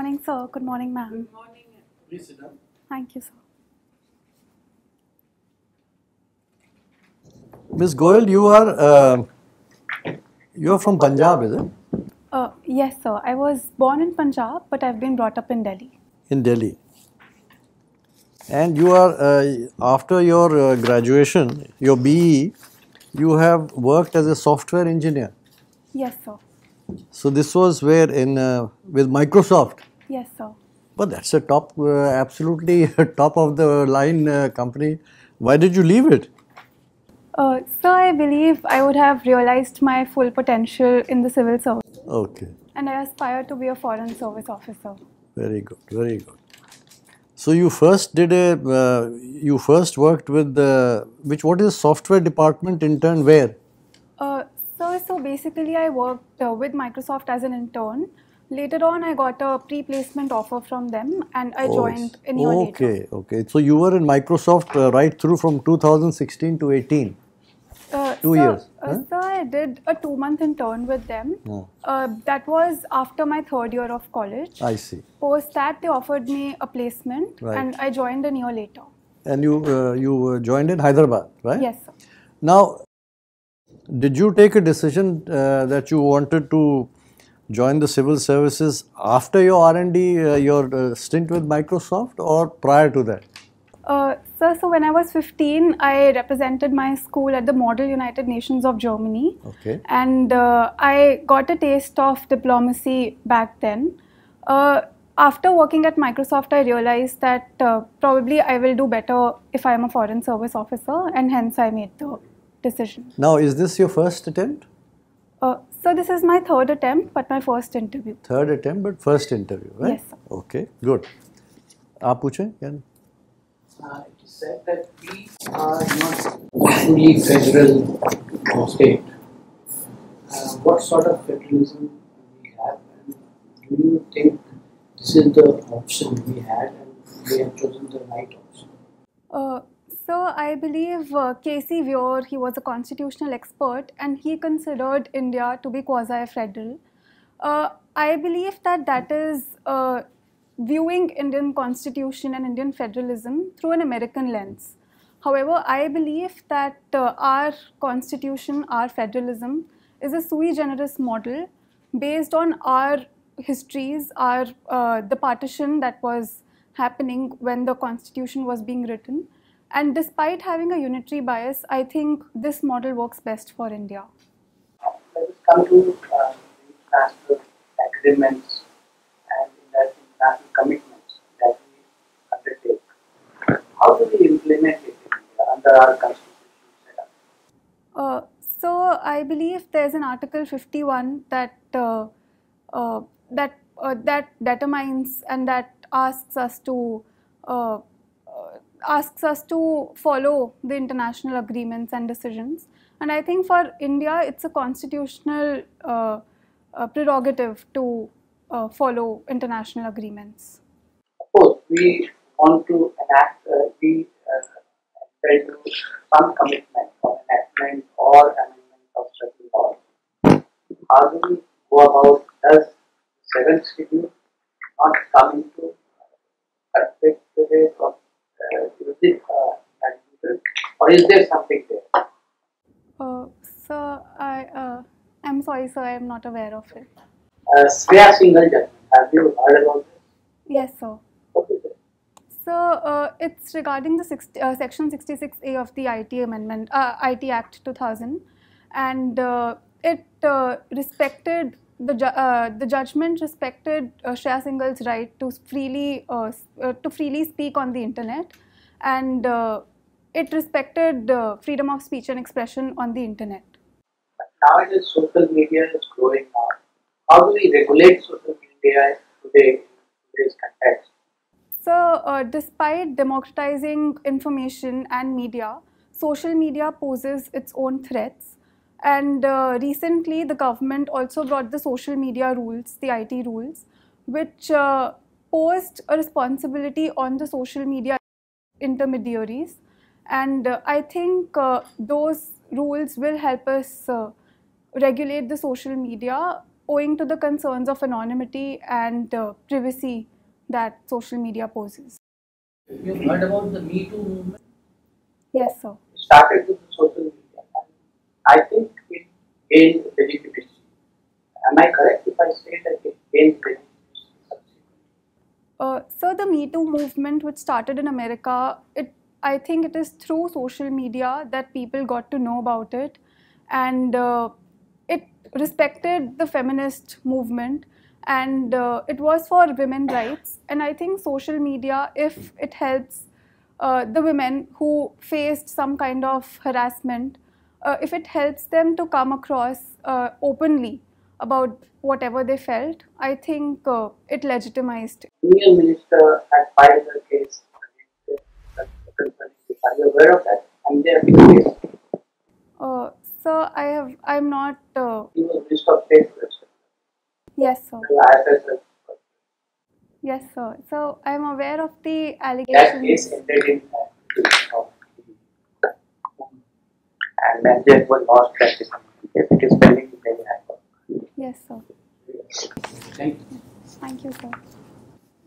morning, sir. Good morning, ma'am. Good morning. Please sit down. Thank you, sir. Ms. Goyal, you are uh, you are from Punjab, is it? Uh, yes, sir. I was born in Punjab, but I've been brought up in Delhi. In Delhi. And you are uh, after your uh, graduation, your BE, you have worked as a software engineer. Yes, sir. So this was where in uh, with Microsoft. Yes, sir. But that's a top, uh, absolutely top of the line uh, company. Why did you leave it? Uh, sir, I believe I would have realized my full potential in the civil service, Okay, and I aspire to be a foreign service officer. very good, very good. So you first did a, uh, you first worked with the, which what is software department intern where? Uh, sir, so basically, I worked uh, with Microsoft as an intern. Later on, I got a pre-placement offer from them, and I Oh, joined a year later. Okay, okay. So you were in Microsoft uh, right through from 2016 to 18. Uh, Two sir, years, Uh. Sir, I did a two-month intern with them. Oh. Uh, that was after my third year of college. I see. Post that, they offered me a placement, Right. and I joined a year later. And you uh, you uh, joined in Hyderabad, right? Yes, sir. Now, did you take a decision uh, that you wanted to join the civil services after your R&D, uh, your uh, stint with Microsoft, or prior to that? Uh, sir, so when I was 15, I represented my school at the Model United Nations of Germany. Okay. And uh, I got a taste of diplomacy back then. Uh, after working at Microsoft, I realized that uh, probably I will do better if I am a foreign service officer, and hence I made the decision. Now, is this your first attempt? Uh, so this is my third attempt, but my first interview. Third attempt, but first interview, right? Yes, sir. Okay, good. आप पूछें क्या Uh, it is said that we are not fully federal state. Uh, what sort of federalism we have, and do you think this is the option we had, and we have chosen the right option? Uh, so I believe uh, K.C. Wheare, he was a constitutional expert and he considered India to be quasi-federal. Uh, I believe that that is uh, viewing Indian constitution and Indian federalism through an American lens. However, I believe that uh, our constitution, our federalism, is a sui generis model based on our histories, our uh, the partition that was happening when the constitution was being written. And despite having a unitary bias, I think this model works best for India. Let us come to uh, international agreements and international commitments that we undertake. How do we implement it under our constitutional setup? Uh, so I believe there's an Article 51 that uh, uh, that uh, that determines and that asks us to uh, asks us to follow the international agreements and decisions. And I think for India, it's a constitutional uh, uh, prerogative to uh, follow international agreements. Of course, we want to enact, uh, we uh, some commitment for enactment or amendment of certain laws. How do we go about? Does seventh schedule not come into conflict with it, or is it uh, or is there something there? Uh, so I uh, I'm sorry, sir, I am not aware of it. Uh, Singhal. Have you heard about this? Yes, sir. It? So uh, it's regarding the 60, uh, section 66A of the IT amendment, uh, IT Act 2000, and uh, it uh, respected the ju- uh, the judgment respected uh, Shreya Singhal's right to freely uh, uh, to freely speak on the internet, and uh, it respected uh, freedom of speech and expression on the internet. Nowadays, social media is growing now. How do we regulate social media today in today's context? So, uh, despite democratizing information and media, social media poses its own threats. And uh, recently, the government also brought the social media rules, the IT rules, which uh, posed a responsibility on the social media intermediaries. And uh, I think uh, those rules will help us uh, regulate the social media owing to the concerns of anonymity and uh, privacy that social media poses. You've heard about the Me Too movement? Yes, sir. It started with social media. I think it gained legitimacy. Am I correct if I say that it gained legitimacy? Uh, so the Me Too movement, which started in America, it I think it is through social media that people got to know about it, and uh, it respected the feminist movement, and uh, it was for women rights. And I think social media, if it helps uh, the women who faced some kind of harassment, uh, if it helps them to come across uh, openly about whatever they felt, I think uh, it legitimized Union minister had filed a case against the concerning. Are you aware of that? And there been a case. Uh, so I have I'm not uh, He was Minister of State yes sir yes sir so I'm aware of the That case allegations ended in uh, and then there was lost track. It is pending in Delhi High Court. yes sir Thank you. thank you sir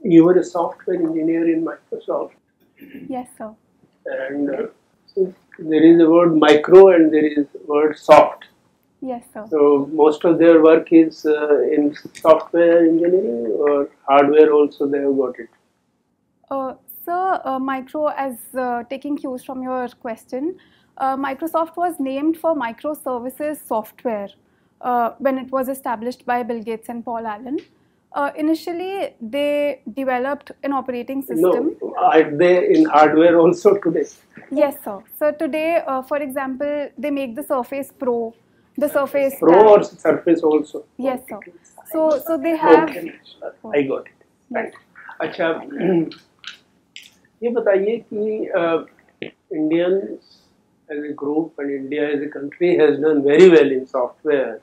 you were a software engineer in Microsoft, yes sir and uh, there is a word micro and there is word soft. yes sir So most of their work is uh, in software engineering or hardware also they have got it. Uh, so, uh, Micro, as uh, taking cues from your question, uh, Microsoft was named for microservices software uh, when it was established by Bill Gates and Paul Allen. Uh, initially, they developed an operating system. No, are they in hardware also today? Yes, sir. So today, uh, for example, they make the Surface Pro, the Surface Pro Tab. or Surface also? Yes, sir. So, so they have. Okay, I got it. Right. अच्छा ये बताइए कि Indian as a group and India as a country has done very well in software.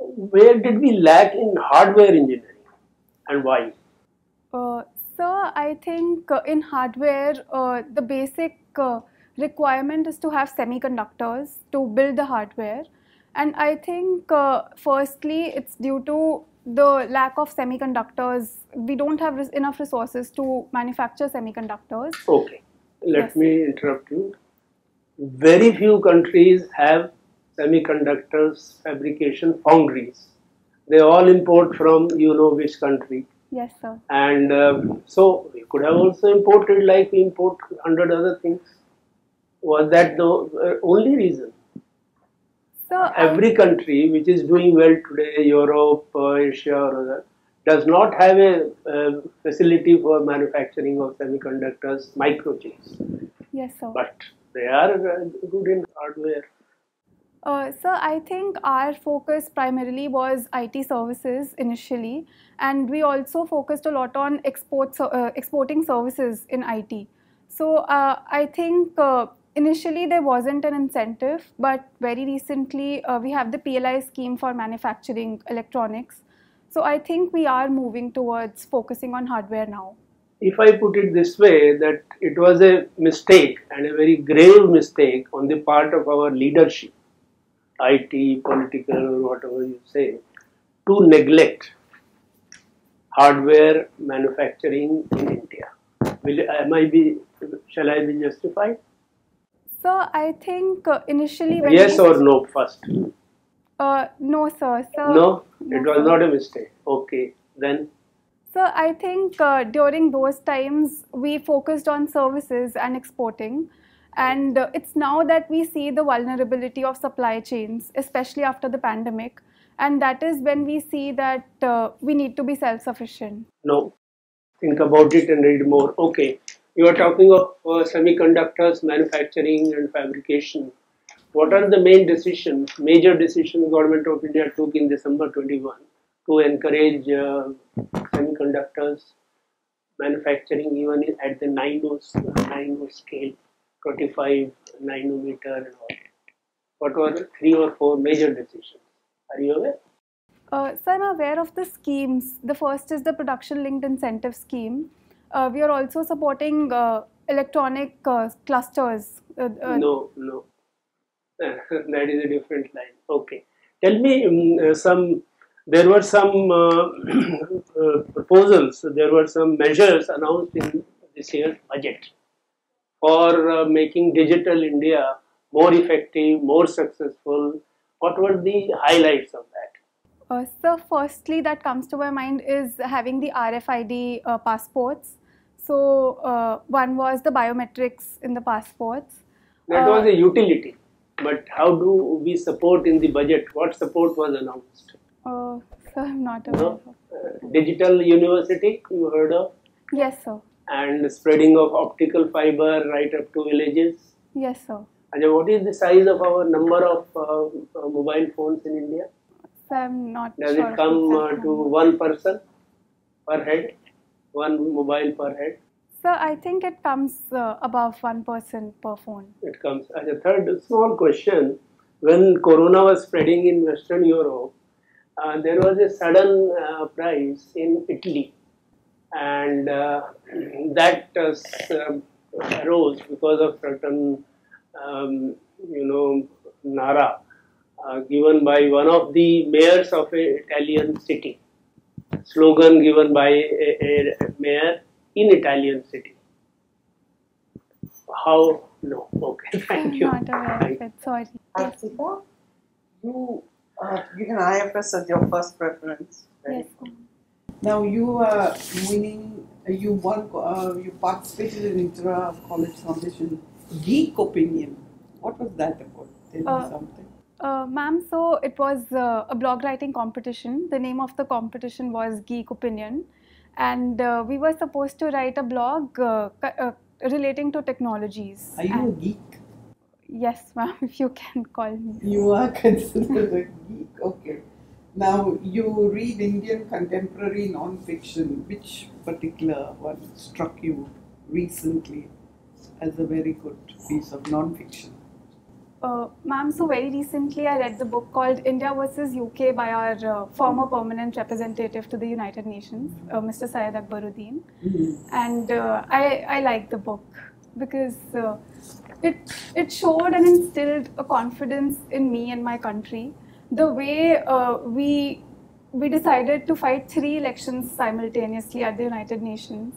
Where did we lack in hardware engineering and why? Uh, so I think uh, in hardware, uh, the basic uh, requirement is to have semiconductors to build the hardware, and I think uh, firstly it's due to the lack of semiconductors. We don't have res- enough resources to manufacture semiconductors. Okay, let Yes. me interrupt you. Very few countries have semiconductors fabrication foundries. They all import from you know which country. Yes, sir. and um, so we could have also imported like we import hundred other things. Was that the uh, only reason? So I- Every country which is doing well today, Europe, uh, Asia, or other, does not have a uh, facility for manufacturing of semiconductors, microchips, yes, sir. but they are good in hardware. Uh, so I think our focus primarily was IT services initially, and we also focused a lot on export uh, exporting services in IT. So uh, I think uh, initially there wasn't an incentive, but very recently uh, we have the PLI scheme for manufacturing electronics. So I think we are moving towards focusing on hardware now. If I put it this way, that it was a mistake and a very grave mistake on the part of our leadership, IT, political, or whatever you say, to neglect hardware manufacturing in India. Will am I be? Shall I be justified? So I think uh, initially when Yes or no first? uh, no sir. So No, it was not a mistake. Okay, then So I think uh, during those times we focused on services and exporting, and uh, it's now that we see the vulnerability of supply chains, especially after the pandemic, and that is when we see that uh, we need to be self-sufficient. No. Think about it and read more. Okay. You are talking of uh, semiconductors, manufacturing and fabrication. What are the main decisions, major decisions the government of India took in December 21 to encourage uh, semiconductors manufacturing even at the nano, nano scale, 25 nanometer and all? What were the three or four major decisions? Are you aware? Uh, so I'm aware of the schemes. The first is the production-linked incentive scheme. Uh, we are also supporting uh, electronic uh, clusters. Uh, uh, no, no. that is a different line. Okay. Tell me um, uh, some there were some uh, uh, proposals, there were some measures announced in this year's budget for uh, making digital India more effective, more successful. What were the highlights of that? Uh, so, firstly, that comes to my mind is having the RFID uh, passports. So, uh, one was the biometrics in the passports. That was a utility. But how do we support in the budget? What support was announced? Uh, so, I'm not aware. No? Uh, digital university, you heard of? Yes, sir. And spreading of optical fiber right up to villages. Yes, sir. Ajay, what is the size of our number of uh, uh, mobile phones in India? I'm not Does sure. it come uh, to one person per head? One mobile per head? So, I think it comes uh, above one person per phone. It comes as a third small question. When Corona was spreading in Western Europe, uh, there was a sudden uh, uprise in Italy, and uh, that uh, uh, arose because of certain, um, you know, nara uh, given by one of the mayors of an Italian city. Slogan given by a, a mayor in Italian city. How? No. Okay. Thank I'm you. not aware Thank of it. Sorry. Yes. Arpita, you uh, given IFS as your first preference. Yes. Now you are winning. You won. Uh, you participated in Intra College Foundation Geek Opinion. What was that about? Tell me Uh, something. Uh, ma'am, so it was uh, a blog writing competition. The name of the competition was Geek Opinion, and uh, we were supposed to write a blog uh, uh, relating to technologies. Are you a And- geek? Yes, ma'am, if you can call me. You are considered a geek. Okay. Now you read Indian contemporary non-fiction. Which particular one struck you recently as a very good piece of non-fiction? Uh, ma'am, so very recently I read the book called India versus UK by our uh, former permanent representative to the United Nations, uh, Mr. Syed Akbaruddin. and uh, I, I like the book because uh, it, it showed and instilled a confidence in me and my country. The way uh, we, we decided to fight three elections simultaneously at the United Nations,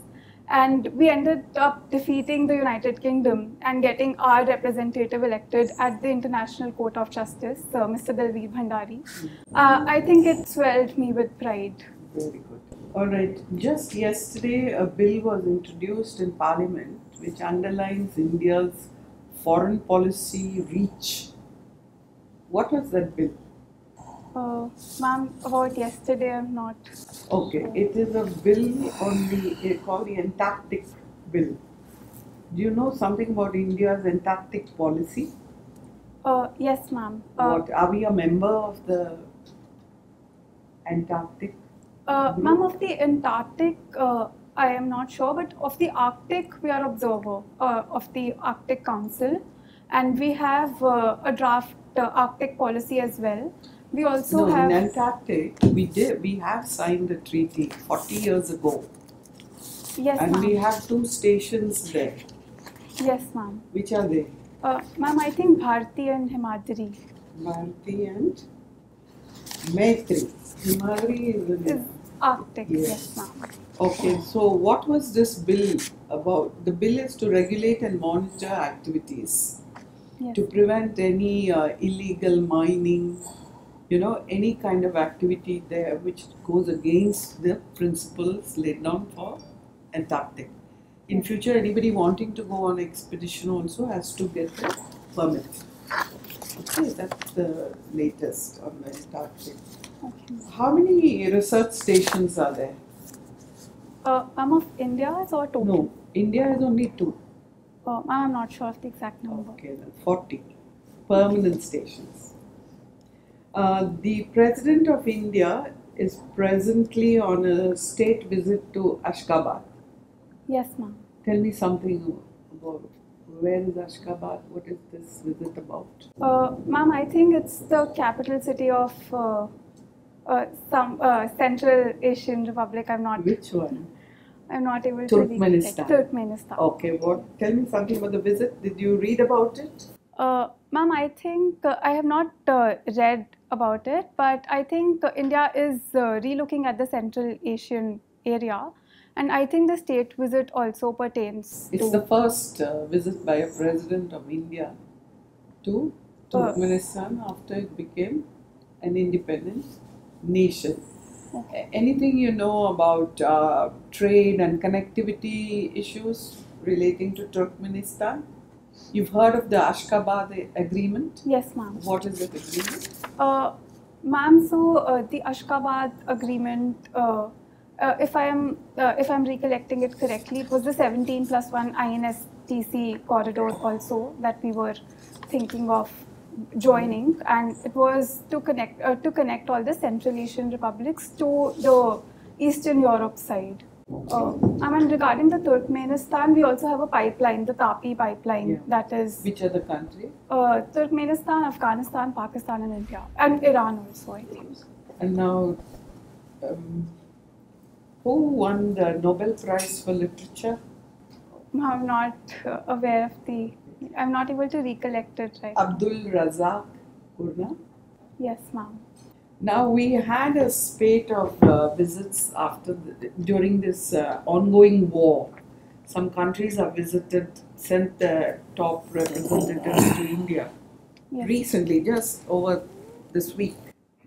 and we ended up defeating the United Kingdom and getting our representative elected at the International Court of Justice, uh, Mr. Dalveer Bhandari. Uh, I think it swelled me with pride. Very good. All right. Just yesterday, a bill was introduced in Parliament which underlines India's foreign policy reach. What was that bill? Uh, ma'am, about yesterday, I'm not. Okay, it is a bill on the called the Antarctic Bill. Do you know something about India's Antarctic policy? Uh, yes, ma'am. Uh, what are we a member of the Antarctic? uh, ma'am, of the Antarctic, uh, I am not sure, but of the Arctic, we are observer uh, of the Arctic Council, and we have uh, a draft uh, Arctic policy as well. We also no, have. in Antarctic, we did. We have signed a treaty 40 years ago, yes, and we have two stations there. Yes, ma'am. Which are they? Uh, ma'am, I think Bharti and Himadri Bharti and Maitri. Himadri is is in. Arctic. Yes. Yes, ma'am. Okay, so what was this bill about? The bill is to regulate and monitor activities. Yes. to prevent any uh, illegal mining, you know, any kind of activity there which goes against the principles laid down for Antarctic. In future, anybody wanting to go on expedition also has to get the permit. Okay, that's the latest on the Antarctic. Okay. How many research stations are there? Uh, ma'am, of India or total? No, India has only two. Ma'am, I'm not sure of the exact number. Okay, then 40 permanent stations. Uh, the President of India is presently on a state visit to Ashgabat. Yes, ma'am. Tell me something about where is Ashgabat? What is this visit about? Uh, ma'am, I think it's the capital city of uh, uh, some uh, Central Asian Republic. I'm not. Which one? I'm not able to Turkmenistan. Turkmenistan. Okay, what? Tell me something about the visit. Did you read about it? Uh, ma'am, I think uh, I have not uh, read about it, but I think uh, India is uh, relooking at the Central Asian area, and I think the state visit also pertains It's the first uh, visit by a president of India to Turkmenistan after it became an independent nation. A- Anything you know about uh, trade and connectivity issues relating to Turkmenistan? You've heard of the Ashgabat Agreement? yes, ma'am. What is that agreement? Uh, ma'am, so uh, the Ashgabat agreement, uh, uh, if I am uh, if I'm recollecting it correctly, it was the 17 plus one INSTC corridor also that we were thinking of joining, and it was to connect uh, to connect all the Central Asian republics to the Eastern Europe side. Uh, I mean, regarding the Turkmenistan, we also have a pipeline, the Tapi pipeline, Yeah. that is Which other country? uh, Turkmenistan, Afghanistan, Pakistan, and India, and Iran also, I think. And now, um, who won the Nobel Prize for Literature? I'm not aware of the. I'm not able to recollect it right. Abdul Razak Gurna. yes, ma'am. Now we had a spate of uh, visits after the, during this uh, ongoing war. Some countries have visited, sent their top representatives to India Yes, recently, just over this week.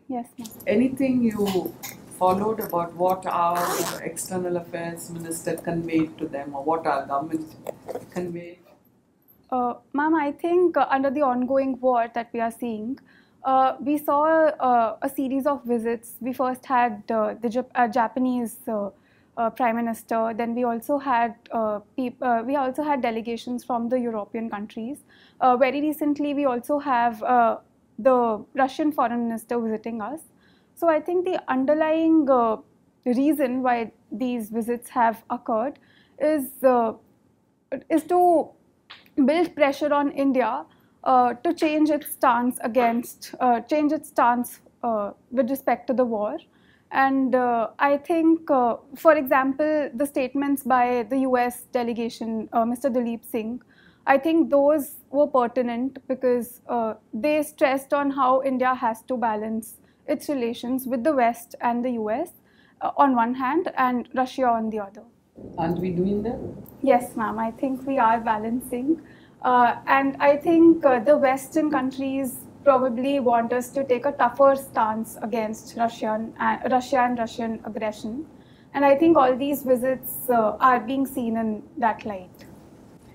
yes, ma'am. Anything you followed about what our external affairs minister conveyed to them, or what our government conveyed? Uh, ma'am, I think uh, under the ongoing war that we are seeing, uh, we saw uh, a series of visits. We first had uh, the Jap- uh, Japanese prime minister. Then we also had we also had delegations from the European countries. Very recently, we also have the Russian foreign minister visiting us. So I think the underlying reason why these visits have occurred is is to build pressure on India uh, to change its stance against, uh, change its stance uh, with respect to the war. And uh, I think, uh, for example, the statements by the US delegation, uh, Mr. Daleep Singh, I think those were pertinent because they stressed on how India has to balance its relations with the West and the US on one hand and Russia on the other. Aren't we doing that? Yes, ma'am. I think we are balancing. Uh, and I think uh, the Western countries probably want us to take a tougher stance against Russian, uh, Russia and Russian aggression. And I think all these visits uh, are being seen in that light.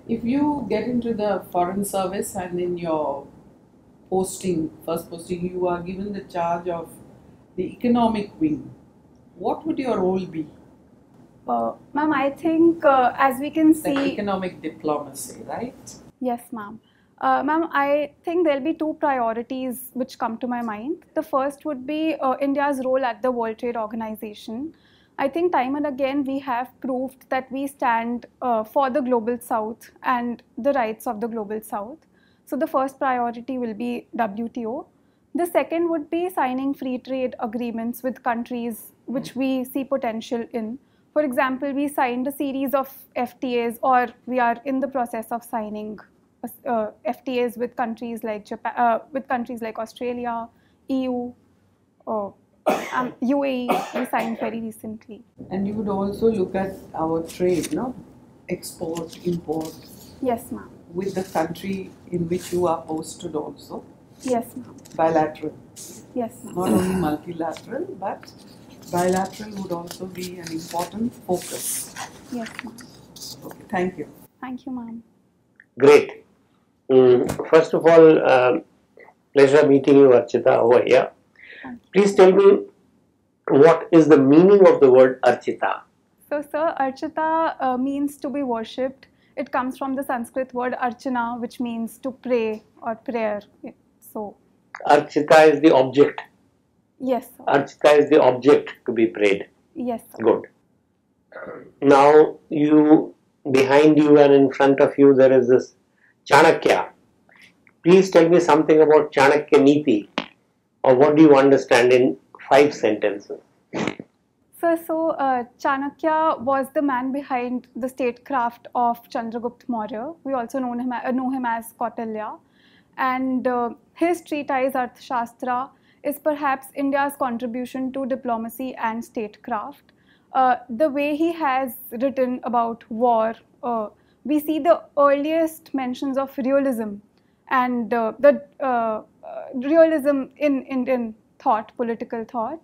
If you get into the foreign service and in your posting, first posting, you are given the charge of the economic wing, what would your role be? Uh, ma'am, I think uh, as we can Like see, economic diplomacy, right? Yes, ma'am. Uh, ma'am, I think there'll be two priorities which come to my mind. The first would be uh, India's role at the World Trade Organization. I think time and again we have proved that we stand uh, for the global south and the rights of the global south. So the first priority will be WTO. The second would be signing free trade agreements with countries which we see potential in. For example, we signed a series of FTAs, or we are in the process of signing uh, FTAs with countries like Japan, uh, with countries like Australia, EU, or um, UAE. We signed very recently. And you would also look at our trade, no? Export, import, Yes, ma'am. with the country in which you are posted also, Yes, ma'am. bilateral. Yes, ma'am. Not only multilateral, but bilateral would also be an important focus. Yes, ma'am. Okay, thank you. Thank you, ma'am. Great. Mm, first of all, um, pleasure meeting you, Archita, over here. Thank you. Please tell me what is the meaning of the word Archita? So, sir, Archita uh, means to be worshipped. It comes from the Sanskrit word archana, which means to pray or prayer. So, Archita is the object. Yes, sir. Archita is the object to be prayed. Yes, sir. Good. Now you behind you and in front of you there is this Chanakya. Please tell me something about Chanakya Niti or what do you understand in five sentences? Sir, so uh, Chanakya was the man behind the statecraft of Chandragupta Maurya. We also know him, uh, know him as Kautilya. And uh, his treatise Arthashastra is perhaps India's contribution to diplomacy and statecraft. Uh, the way he has written about war, uh, we see the earliest mentions of realism and uh, the uh, uh, realism in Indian thought, political thought.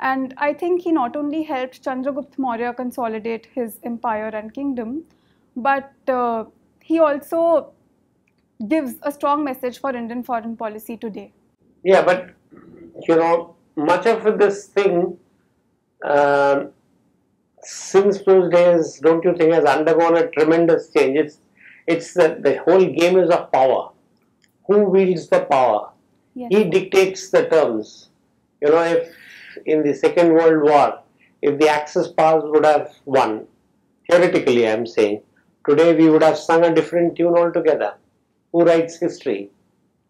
And I think he not only helped Chandragupta Maurya consolidate his empire and kingdom, but uh, he also gives a strong message for Indian foreign policy today. Yeah, but you know, much of this thing um since those days, don't you think, has undergone a tremendous change? It's it's the, the whole game is of power. Who wields the power? Yes. He dictates the terms. You know, if in the Second World War, if the Axis powers would have won, theoretically I am saying, today we would have sung a different tune altogether. Who writes history?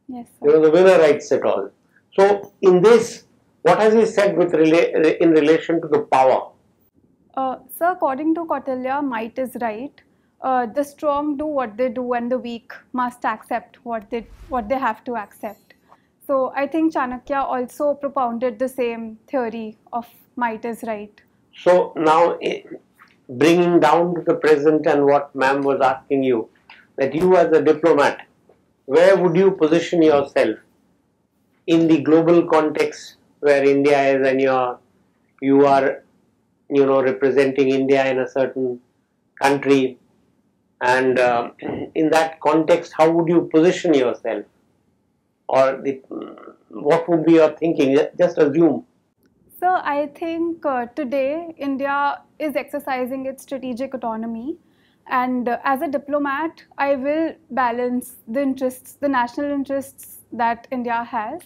Yes, You know, the winner writes it all. So, in this, what has he said with rela- in relation to the power? Uh, so according to Kautilya, might is right. Uh, the strong do what they do, and the weak must accept what they what they have to accept. So I think Chanakya also propounded the same theory of might is right. So now, eh, bringing down to the present and what ma'am was asking you, that you as a diplomat, where would you position yourself in the global context where India is and you're, you are, you know, representing India in a certain country, and uh, in that context, how would you position yourself? Or the, what would be your thinking? Just assume. So I think uh, today India is exercising its strategic autonomy, and uh, as a diplomat, I will balance the interests, the national interests that India has,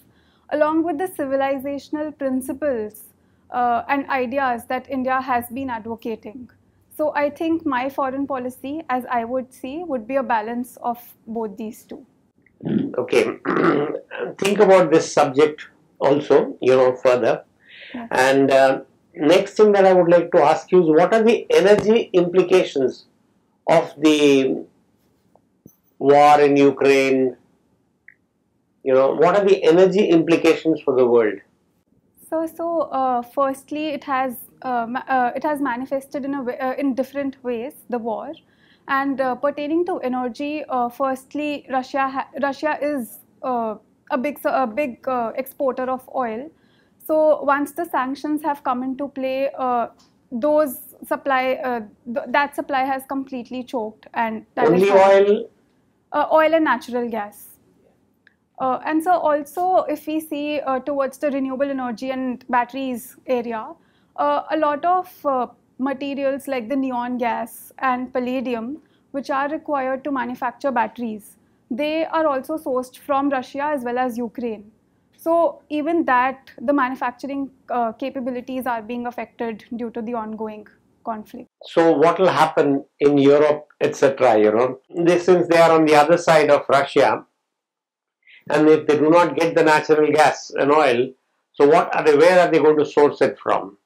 along with the civilizational principles uh, and ideas that India has been advocating. So I think my foreign policy, as I would see, would be a balance of both these two. okay think about this subject also you know further and uh, next thing that i would like to ask you is what are the energy implications of the war in ukraine you know what are the energy implications for the world So, so uh, firstly, it has uh, uh, it has manifested in a way, uh, in different ways the war, and uh, pertaining to energy, uh, firstly, Russia ha- Russia is uh, a big a big uh, exporter of oil. So once the sanctions have come into play, uh, those supply uh, th- that supply has completely choked, and that only oil uh, oil and natural gas. Uh, and so also if we see uh, towards the renewable energy and batteries area, uh, a lot of uh, materials like the neon gas and palladium, which are required to manufacture batteries, they are also sourced from Russia as well as Ukraine. So even that, the manufacturing uh, capabilities are being affected due to the ongoing conflict. so what will happen in europe etc you know they, since they are on the other side of russia and if they do not get the natural gas and oil so what are they where are they going to source it from?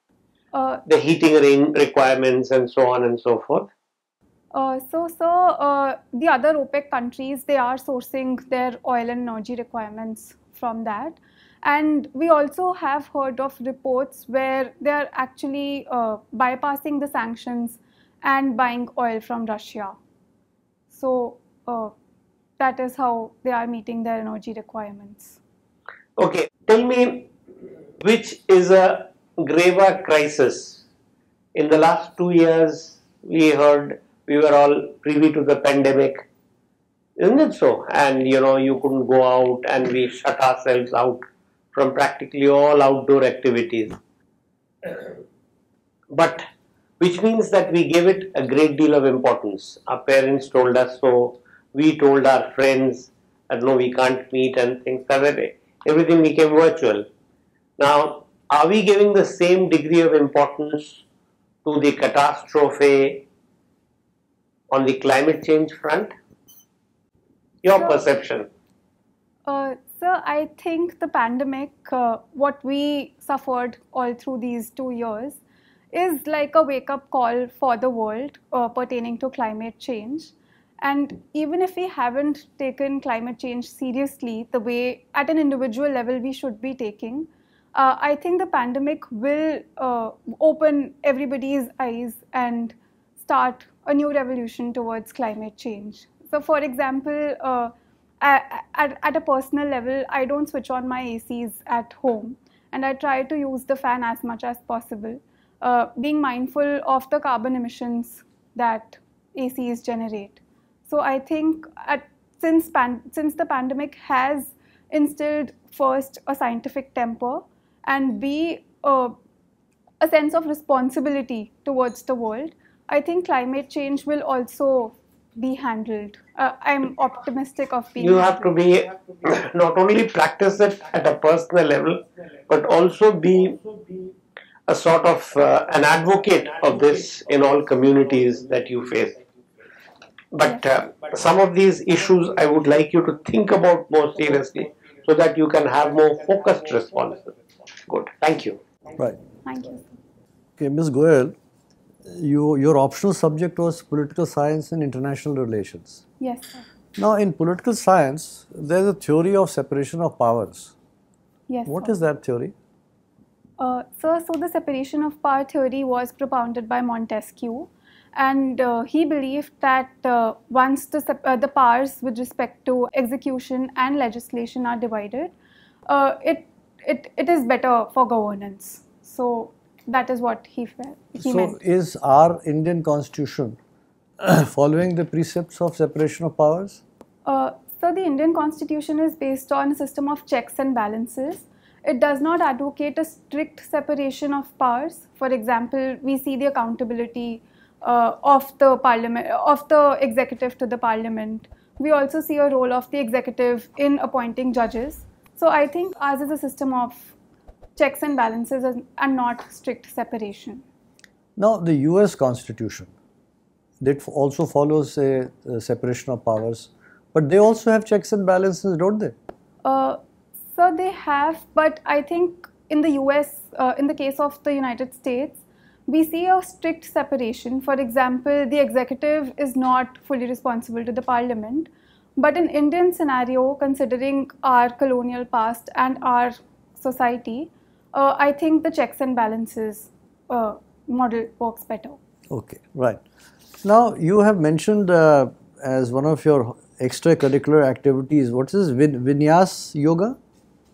Uh, the heating requirements and so on and so forth? Uh, so, so uh, the other OPEC countries they are sourcing their oil and energy requirements from that, and we also have heard of reports where they are actually uh, bypassing the sanctions and buying oil from Russia. So uh, that is how they are meeting their energy requirements. okay tell me which is a graver crisis? In the last two years we heard we were all privy to the pandemic isn't it so? And you know you couldn't go out and we shut ourselves out from practically all outdoor activities. But which means that we gave it a great deal of importance. Our parents told us so we told our friends that no we can't meet and things like that. Everything became virtual. Now are we giving the same degree of importance to the catastrophe on the climate change front? Your So- perception. Uh, so I think the pandemic, uh, what we suffered all through these two years, is like a wake-up call for the world uh, pertaining to climate change. And even if we haven't taken climate change seriously, the way at an individual level we should be taking, uh, I think the pandemic will uh, open everybody's eyes and start a new revolution towards climate change. So, for example, uh, at, at, a personal level, I don't switch on my ACs at home and I try to use the fan as much as possible, uh, being mindful of the carbon emissions that ACs generate. So, I think at, since, pan, since the pandemic has instilled first a scientific temper and b a sense of responsibility towards the world i think climate change will also be handled. Uh, i'm optimistic of being you have to be not only practice it at a personal level but also be a sort of uh, an advocate of this in all communities that you face but uh, some of these issues i would like you to think about more seriously so that you can have more focused responses Good. Thank you. Right. Thank you. Okay, Ms. Goyal, you, your optional subject was political science and international relations. Yes, sir. Now, in political science, there is a theory of separation of powers. Yes. What sir. is that theory? Uh, so, so the separation of power theory was propounded by Montesquieu, and uh, he believed that uh, once the, uh, the powers with respect to execution and legislation are divided, uh, it it, it is better for governance. So that is what he felt. He so meant. is our Indian constitution following the precepts of separation of powers? Uh, so the Indian constitution is based on a system of checks and balances. It does not advocate a strict separation of powers. For example, we see the accountability uh, of the parliament, of the executive to the parliament. We also see a role of the executive in appointing judges. So I think ours is a system of checks and balances and not strict separation. Now, the US Constitution, that also follows a, a, separation of powers, but they also have checks and balances, don't they? Uh, so they have, but I think in the US, uh, in the case of the United States, we see a strict separation. For example, the executive is not fully responsible to the parliament but in Indian scenario, considering our colonial past and our society, uh, I think the checks and balances uh, model works better. Okay, right. Now you have mentioned uh, as one of your extracurricular activities. What is vin- vinyas yoga?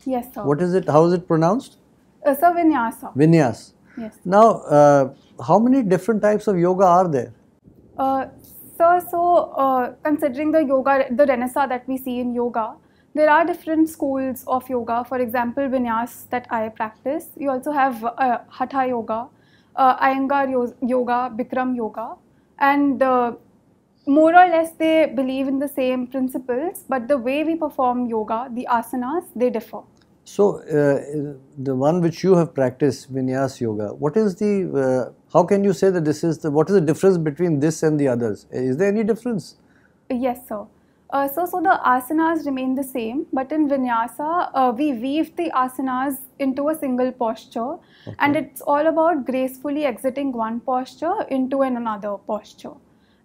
Yes, sir. What is it? How is it pronounced? Uh, so vinyasa. Vinyas. Yes. Now, uh, how many different types of yoga are there? Uh, so, so uh, considering the yoga, the renaissance that we see in yoga, there are different schools of yoga. For example, vinyas that I practice. You also have uh, hatha yoga, uh, Iyengar yoga, Bikram yoga, and uh, more or less they believe in the same principles, but the way we perform yoga, the asanas, they differ. So, uh, the one which you have practiced, Vinyas Yoga, what is the, uh, how can you say that this is the, what is the difference between this and the others? Is there any difference? Yes, sir. Uh, so, so the asanas remain the same, but in vinyasa, uh, we weave the asanas into a single posture, okay. and it's all about gracefully exiting one posture into an another posture.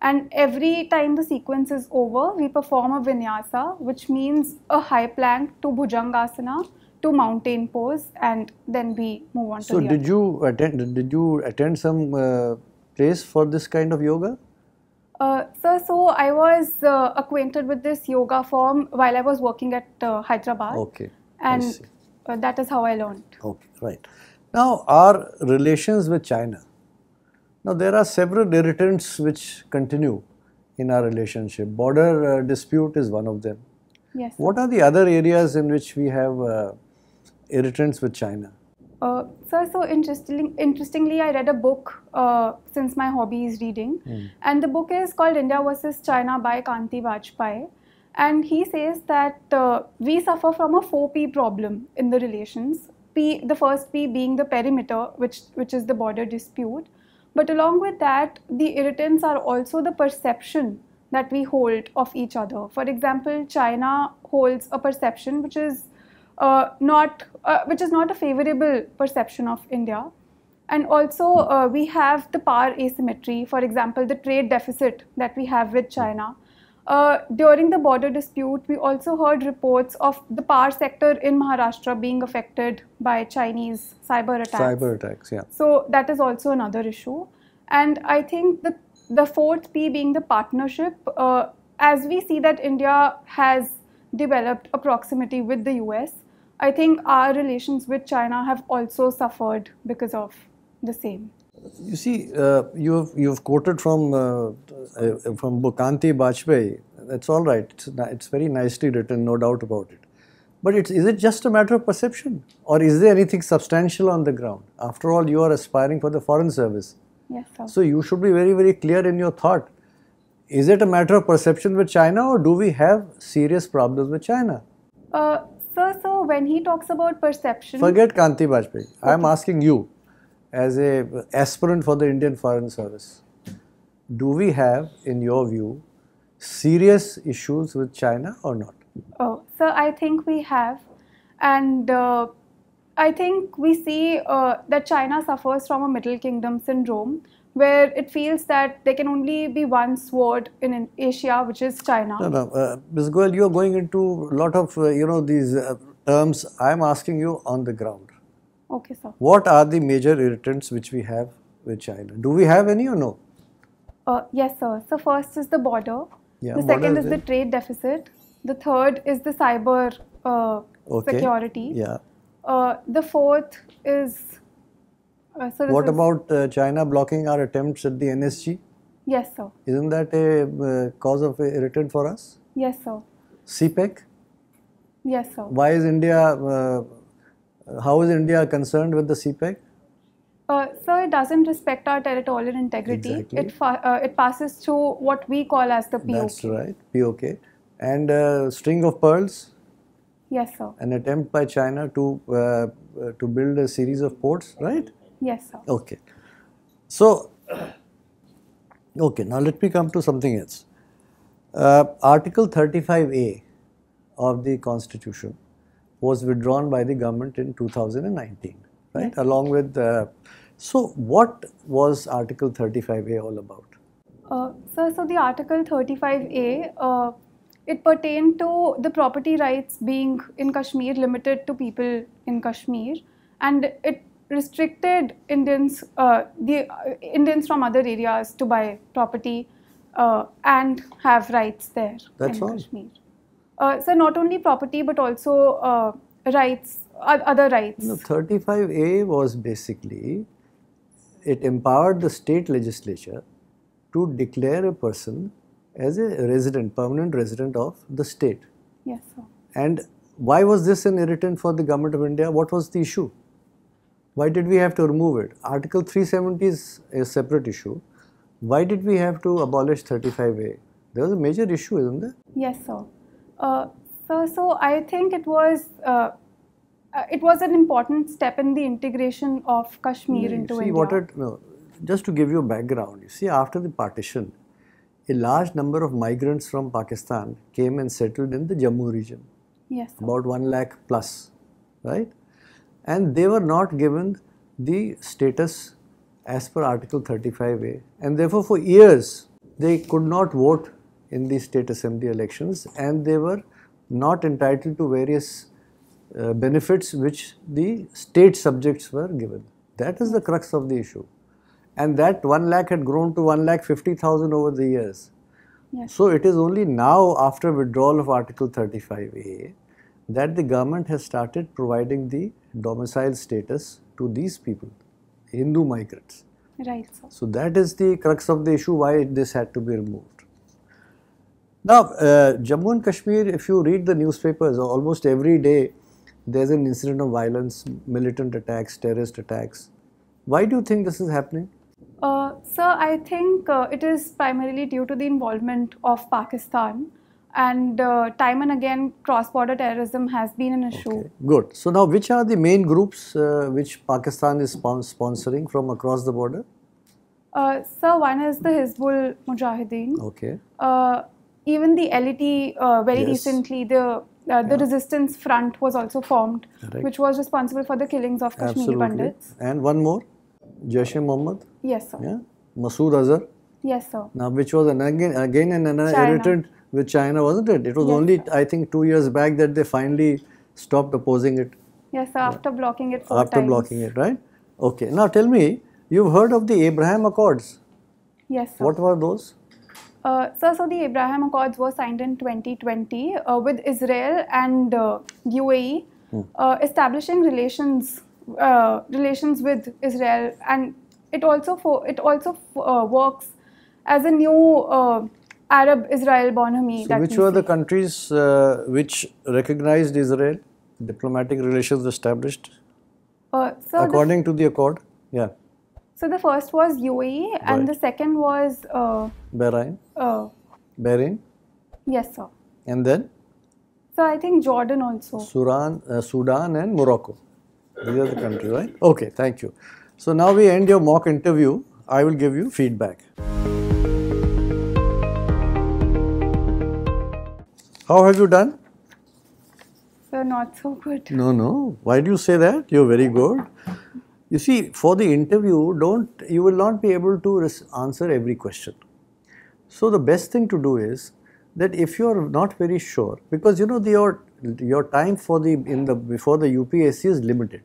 And every time the sequence is over, we perform a vinyasa, which means a high plank to bhujangasana, to mountain pose and then we move on so to the did other. you attend did you attend some uh, place for this kind of yoga uh, so, so I was uh, acquainted with this yoga form while I was working at uh, Hyderabad. Okay. And uh, that is how I learned. Okay, right. Now, our relations with China. Now, there are several irritants which continue in our relationship. Border uh, dispute is one of them. Yes. What are the other areas in which we have uh, irritants with China? Uh, so, so interestingly, interestingly, I read a book uh, since my hobby is reading, mm. and the book is called India versus China by Kanti Bajpai. And he says that uh, we suffer from a 4P problem in the relations. P, the first P being the perimeter, which, which is the border dispute. But along with that, the irritants are also the perception that we hold of each other. For example, China holds a perception which is uh, not uh, which is not a favorable perception of India. And also, uh, we have the power asymmetry. For example, the trade deficit that we have with China. Uh, during the border dispute, we also heard reports of the power sector in Maharashtra being affected by Chinese cyber attacks. Cyber attacks, yeah. So that is also another issue. And I think the, the fourth P being the partnership, uh, as we see that India has developed a proximity with the US, I think our relations with China have also suffered because of the same. You see, uh, you've you've quoted from uh, uh, from Bukanti Bajpai. That's all right. It's, it's very nicely written, no doubt about it. But it's, is it just a matter of perception, or is there anything substantial on the ground? After all, you are aspiring for the foreign service, Yes, sir. so you should be very very clear in your thought. Is it a matter of perception with China, or do we have serious problems with China? Uh, sir, so when he talks about perception, Forget Kanti Bajpai. I am asking you, as a aspirant for the Indian Foreign Service, do we have, in your view, serious issues with China or not? Oh, so I think we have, and uh, I think we see uh, that China suffers from a Middle Kingdom syndrome, where it feels that there can only be one sword in, Asia, which is China. No, no, uh, Ms. Goyal, you are going into a lot of uh, you know these uh, terms. I am asking you on the ground. Okay, sir. What are the major irritants which we have with China? Do we have any or no? Uh, yes, sir. So first is the border. Yeah, the second is is the trade deficit. The third is the cyber uh, Okay. security. Yeah. Uh, the fourth is. Uh, so What about uh, China blocking our attempts at the NSG? Yes, sir. Isn't that a uh, cause of irritant for us? Yes, sir. CPEC? Yes, sir. Why is India, uh, how is India concerned with the CPEC? Uh, so it doesn't respect our territorial integrity. Exactly. It fa- uh, it passes through what we call as the POK. That's right, POK. And uh, string of pearls, Yes, sir. an attempt by China to to build a series of ports, right? Yes, sir. Okay. So, okay, now let me come to something else. Uh, Article 35A of the Constitution was withdrawn by the government in 2019, right? Yes. Along with, uh, so what was Article 35A all about? Uh, so, so the Article 35A, uh, it pertained to the property rights being in Kashmir limited to people in Kashmir, and it restricted Indians, uh, the uh, Indians from other areas to buy property uh, and have rights there That's in all? Kashmir. Uh, so not only property but also uh, rights, other rights. No, 35A was basically, it empowered the state legislature to declare a person as a resident, permanent resident of the state. Yes, sir. And why was this an irritant for the government of India? What was the issue? Why did we have to remove it? Article 370 is a separate issue. Why did we have to abolish 35A? There was a major issue, isn't there? Yes, sir. Uh, so, so I think it was uh, uh, it was an important step in the integration of Kashmir You into see India. what it, no, just to give you a background, you see after the partition, a large number of migrants from Pakistan came and settled in the Jammu region, yes, sir. about 1 lakh plus, right? And they were not given the status as per Article 35A, and therefore for years they could not vote in the state assembly elections, and they were not entitled to various uh, benefits which the state subjects were given. That is the crux of the issue. And that 1 lakh had grown to 1 lakh 50,000 over the years. Yes. So it is only now after withdrawal of Article 35A that the government has started providing the domicile status to these people, Hindu migrants. Right, sir. So that is the crux of the issue why this had to be removed. Now, uh, Jammu and Kashmir, if you read the newspapers, almost every day there's an incident of violence, militant attacks, terrorist attacks. Why do you think this is happening? Uh, sir, I think uh, it is primarily due to the involvement of Pakistan, and uh, time and again, cross-border terrorism has been an issue. Okay, good. So now, which are the main groups uh, which Pakistan is spon- sponsoring from across the border? Uh, sir, one is the Hizbul Mujahideen. Okay, Uh, even the LET, uh, very Yes. recently, the uh, the resistance front was also formed, Correct. which was responsible for the killings of Kashmiri absolutely. Pandits. And one more, Jaish-e-Mohammed, Yes, sir. yeah, Masood Azhar. Yes, sir. Now, which was an again, again an, an irritant with China, wasn't it? It was Yes, only, sir. I think, two years back that they finally stopped opposing it Yes, sir, after blocking it four after times. blocking it, right? Okay. Now tell me, you've heard of the Abraham Accords. Yes, sir. What were those? Uh, sir, so the Abraham Accords were signed in 2020 uh, with Israel and uh, UAE, uh, establishing relations uh, relations with Israel, and it also for, it also uh, works as a new uh, Arab-Israel bonhomie. So that which we were the countries uh, which recognized Israel? Diplomatic relations established Uh, so, the, according to the accord. Yeah, so the first was UAE, and the second was uh, Bahrain, uh, Bahrain, yes, sir. and then So I think Jordan also. Sudan, uh, Sudan and Morocco. These are the countries, right? Okay, thank you. So now we end your mock interview. I will give you feedback. How have you done? So not so good. No, no. Why do you say that? You're very good. You see, for the interview, don't you will not be able to answer every question. So the best thing to do is that if you are not very sure, because you know the, your your time for the in the before the UPSC is limited.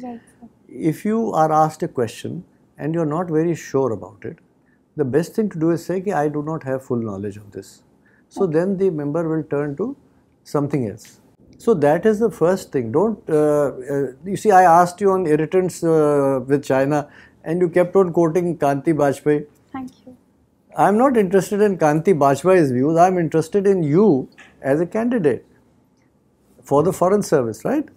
Right. sir. If you are asked a question and you're not very sure about it, the best thing to do is say, "Ki, I do not have full knowledge of this. So then the member will turn to something else. So that is the first thing. Don't, uh, uh, you see, I asked you on irritants uh, with China and you kept on quoting Kanti Bajpai. Thank you. I'm not interested in Kanti Bajpai's views. I'm interested in you as a candidate for the foreign service, right?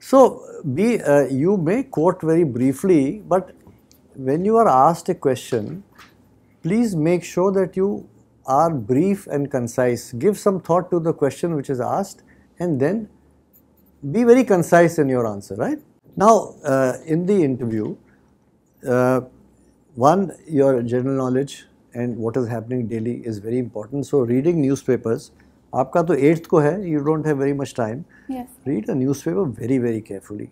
So, be uh, you may quote very briefly, but when you are asked a question, please make sure that you are brief and concise. Give some thought to the question which is asked, and then be very concise in your answer, right? Now, uh, in the interview, uh, one, your general knowledge and what is happening daily is very important. So, reading newspapers, आपका तो eighth को है, you don't have very much time. Yes. Read a newspaper very, very carefully.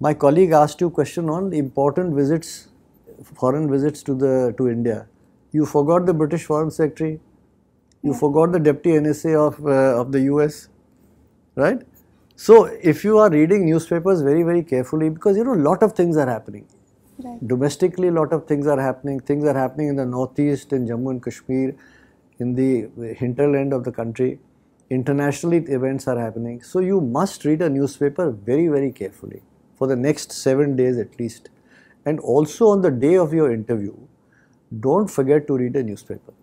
My colleague asked you a question on important visits, foreign visits to the to India. You forgot the British Foreign Secretary. You forgot the Deputy NSA of uh, of the US, right? So if you are reading newspapers very, very carefully, because you know a lot of things are happening. Right. Domestically, a lot of things are happening. Things are happening in the northeast, in Jammu and Kashmir, in the hinterland of the country. Internationally, events are happening. So you must read a newspaper very, very carefully for the next seven days at least. And also on the day of your interview, don't forget to read a newspaper.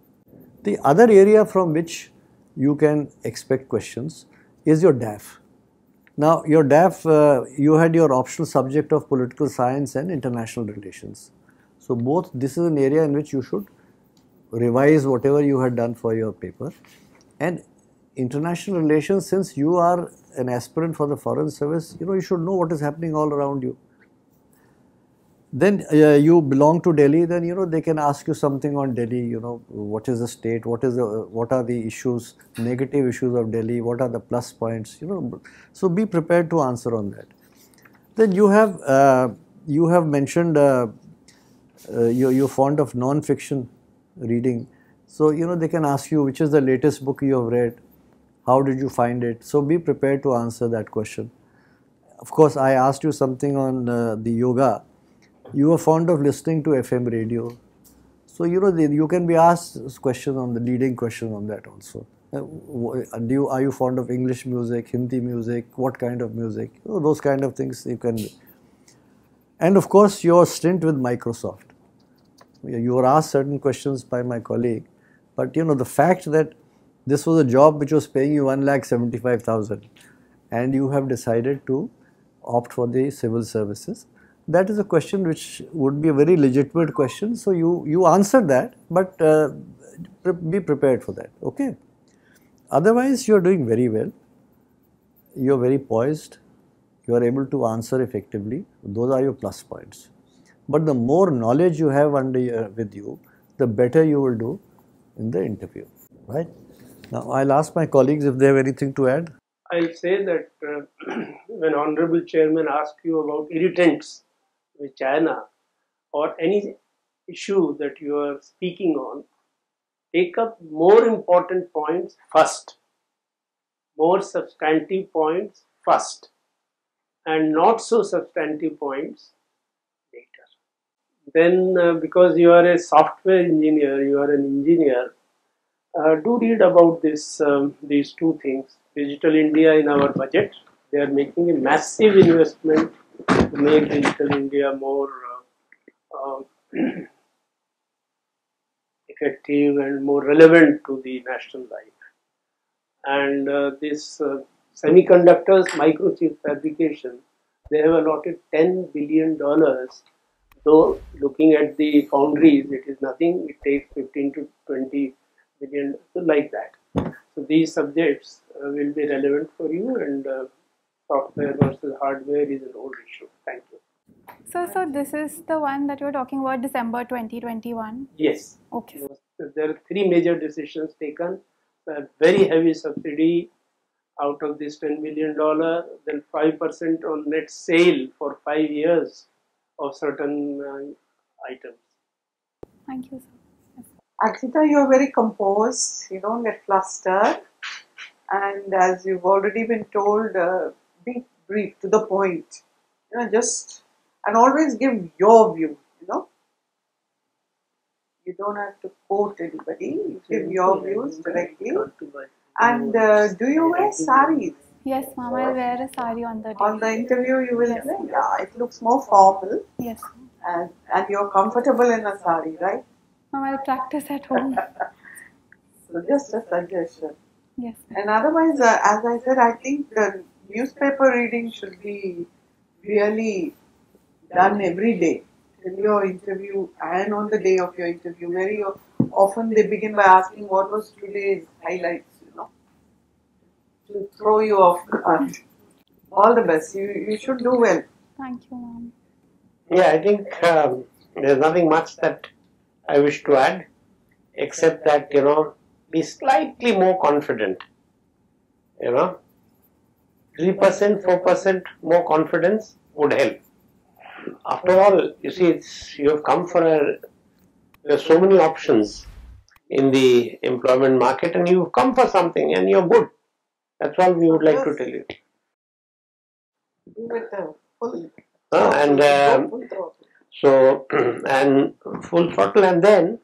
The other area from which you can expect questions is your DAF. Now, your DAF, uh, you had your optional subject of political science and international relations. So, both this is an area in which you should revise whatever you had done for your paper. And international relations, since you are an aspirant for the foreign service, you know, you should know what is happening all around you. Then uh, you belong to Delhi, then you know they can ask you something on Delhi. You know what is the state, what is the what are the issues, negative issues of Delhi, what are the plus points. You know, so be prepared to answer on that. Then you have uh, you have mentioned uh, uh, you're, you're fond of non-fiction reading. So you know they can ask you which is the latest book you have read, how did you find it. So be prepared to answer that question. Of course, I asked you something on uh, the yoga you are fond of listening to FM radio. So, you know, the, you can be asked questions on the leading question on that also. Uh, do you, are you fond of English music, Hindi music, what kind of music? You know, those kind of things you can. And of course, your stint with Microsoft. You were asked certain questions by my colleague, but you know, the fact that this was a job which was paying you 1 lakh 75,000 and you have decided to opt for the civil services that is a question which would be a very legitimate question. So you you answer that, but uh, be prepared for that. Okay. Otherwise, you are doing very well. You are very poised. You are able to answer effectively. Those are your plus points. But the more knowledge you have under your, with you, the better you will do in the interview. Right. Now I'll ask my colleagues if they have anything to add. I'll say that uh, when Honorable Chairman asks you about irritants with China or any issue that you are speaking on, take up more important points first, more substantive points first, and not so substantive points later. Then, uh, because you are a software engineer, you are an engineer, uh, do read about this um, these two things. Digital India in our budget, they are making a massive investment to make Digital India more uh, uh, effective and more relevant to the national life. And uh, this uh, semiconductors microchip fabrication, they have allotted 10 billion dollars. Though looking at the foundries, it is nothing. It takes 15 to 20 billion, like that. So these subjects uh, will be relevant for you, and uh, software versus hardware is an old issue. Thank you. So, so this is the one that you were talking about, December 2021. Yes. Okay. There are three major decisions taken. A very heavy subsidy out of this $10 million, then 5% on net sale for five years of certain uh, items. Thank you, sir. Yes. Akshita, you're very composed, you don't get flustered. And as you've already been told, uh, be brief, to the point. You know, just, and always give your view, you know. You don't have to quote anybody, you give your views directly. And uh, do you wear saris? Yes, ma'am, I'll wear a sari on the day. On the interview, you will say, yeah, it looks more formal Yes. and, and you're comfortable in a sari, right? Ma'am, I'll practice at home. So just a suggestion. Yes. And otherwise, uh, as I said, I think the newspaper reading should be really done every day till your interview and on the day of your interview. Very often they begin by asking what was today's highlights, you know, to throw you off guard. All the best. You, you should do well. Thank you, ma'am. Yeah, I think um, there's nothing much that I wish to add, except that you know, be slightly more confident. You know, three percent, four percent more confidence would help. After all, you see, it's you have come for a. There are so many options in the employment market, and you've come for something, and you're good. That's all we would like to tell you. A full. Uh, and um. So, and full throttle, and then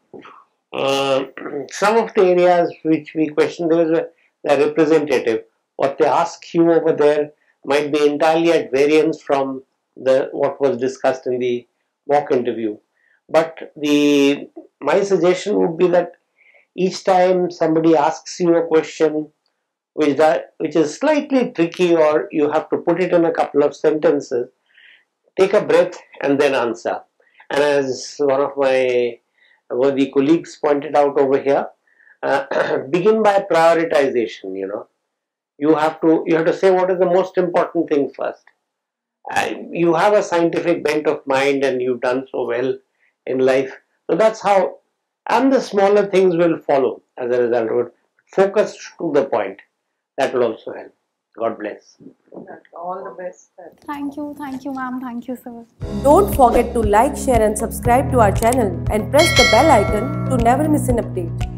uh, some of the areas which we question, there was a the representative. What they ask you over there might be entirely at variance from the what was discussed in the mock interview. But the my suggestion would be that each time somebody asks you a question which that which is slightly tricky or you have to put it in a couple of sentences, take a breath and then answer. And as one of my worthy colleagues pointed out over here, uh, begin by prioritization. You know, you have to you have to say what is the most important thing first. And you have a scientific bent of mind, and you've done so well in life. So that's how, and the smaller things will follow as a result of it. Focus to the point. That will also help. God bless. All the best. Thank you, thank you, ma'am. Thank you, sir. Don't forget to like, share and subscribe to our channel and press the bell icon to never miss an update.